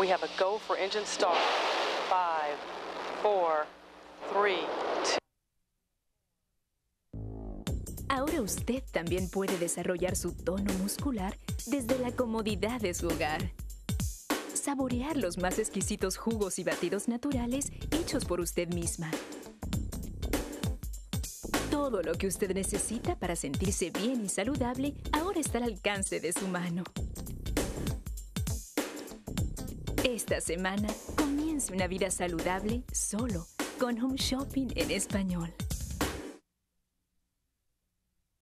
We have a go for engine start. Five, four, three, two. Ahora usted también puede desarrollar su tono muscular desde la comodidad de su hogar. Saborear los más exquisitos jugos y batidos naturales hechos por usted misma. Todo lo que usted necesita para sentirse bien y saludable ahora está al alcance de su mano. Esta semana comience una vida saludable solo con Home Shopping en español.